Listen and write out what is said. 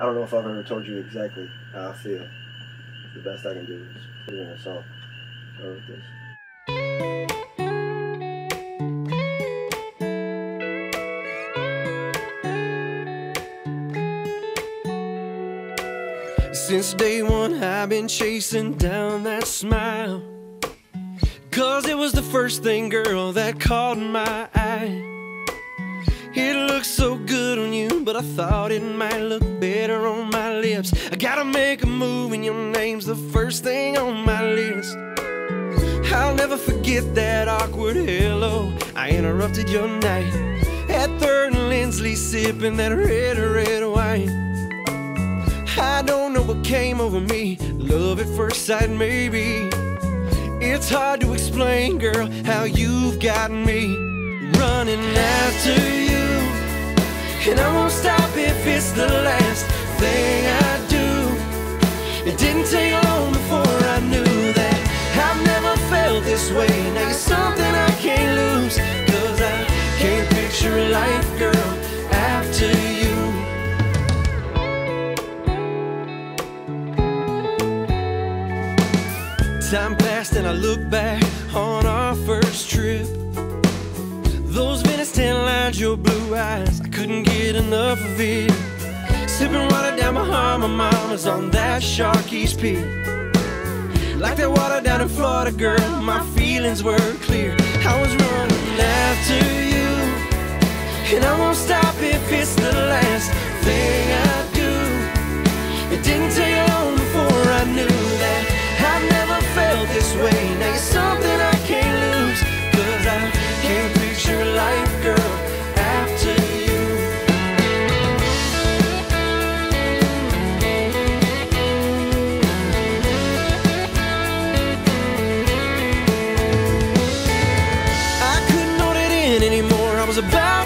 I don't know if I've ever told you exactly how I feel. The best I can do is put it in a song. I wrote this. Since day one, I've been chasing down that smile. Cause it was the first thing, girl, that caught my eye. It looks so good on you, but I thought it might look better on my lips. I gotta make a move, and your name's the first thing on my list. I'll never forget that awkward hello. I interrupted your night at Third and Lindsley, sipping that red, red wine. I don't know what came over me, love at first sight, maybe. It's hard to explain, girl, how you've got me running after you. And I won't stop if it's the last thing I do. It didn't take long before I knew that I've never felt this way. Now you're something I can't lose, cause I can't picture a life, girl, after you. Time passed and I look back on our your blue eyes, I couldn't get enough of it. Sipping water down my arm, my mama's on that Sharky's Peak. Like that water down in Florida, girl, my feelings were clear. I was running after you, anymore. I was about